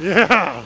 yeah.